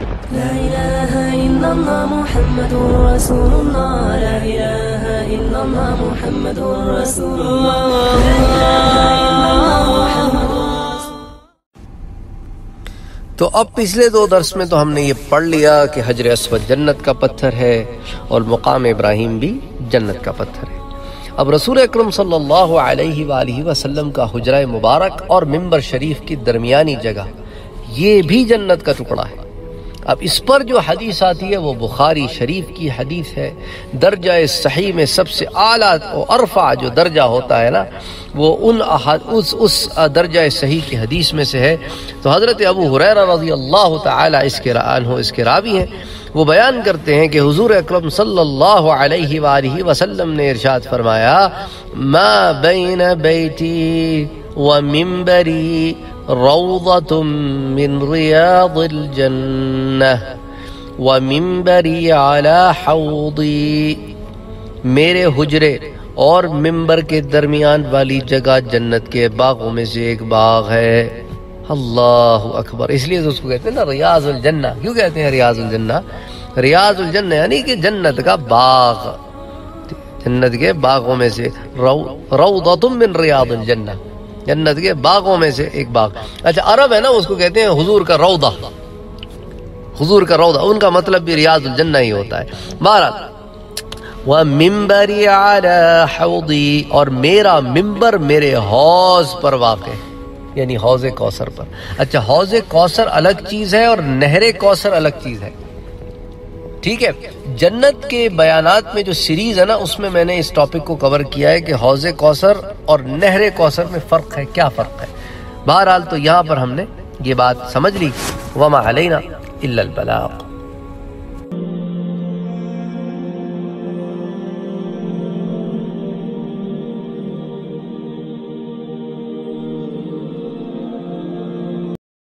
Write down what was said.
لا إله إلا الله محمد رسول الله. لا إله إلا الله محمد رسول الله. لا إله إلا الله محمد تو اب پچھلے دو درس میں تو ہم نے یہ پڑھ لیا کہ حجر اسود جنت کا پتھر ہے اور مقام ابراہیم بھی جنت کا پتھر ہے۔ اب رسول اکرم صلی اللہ علیہ وآلہ وسلم کا حجرہ مبارک اور ممبر شریف کی درمیانی جگہ، یہ بھی جنت کا ٹکڑا ہے۔ اب اس پر جو حدیث آتی ہے وہ بخاری شریف کی حدیث ہے۔ درجہ صحیح میں سب سے اعلیٰ و عرفہ جو درجہ ہوتا ہے نا، وہ ان اس اس درجہ صحیح کی حدیث میں سے ہے۔ تو حضرت ابو حریرہ رضی اللہ تعالی اس کے عنہ اس کے راوی ہیں۔ وہ بیان کرتے ہیں کہ حضور اکرم صلی اللہ علیہ وآلہ وسلم نے ارشاد فرمایا، ما بین بیتی و منبری روضة من رياض الجنة ومنبری على حوضی میرے حجرے اور ممبر کے درمیان والی جگہ جنت کے باغوں میں سے ایک باغ ہے۔ اللہ اکبر۔ اس لیے اس کو کہتے ہیں نا ریاض الجنہ۔ کیوں کہتے ہیں ریاض الجنہ؟ ریاض الجنہ یعنی کہ جنت کا باغ۔ جنت کے باغوں میں سے روضۃ من ریاض الجنہ۔ جنت کے باغوں میں سے ایک باغ۔ اچھا عرب ہے نا، اس کو کہتے ہیں حضور کا روضہ۔ حضور کا روضہ، ان کا مطلب بھی ریاض الجنہ ہی ہوتا ہے۔ بہرحال وَمِنْبَرِ عَلَى حَوْضِي اور میرا ممبر میرے حوض پر واقع ہے۔ یعنی حوض کوثر پر۔ اچھا حوض کوثر الگ چیز ہے اور نہر کوثر الگ چیز ہے۔ ٹھیک ہے؟ جنت کے بیانات میں جو سیریز ہے نا، اس میں میں نے اس ٹاپک کو کور کیا ہے کہ حوض کوثر اور نہر کوثر میں فرق ہے، کیا فرق ہے؟ بہرحال تو یہاں پر ہم نے یہ بات سمجھ لی۔ وما علینا الا البلاغ۔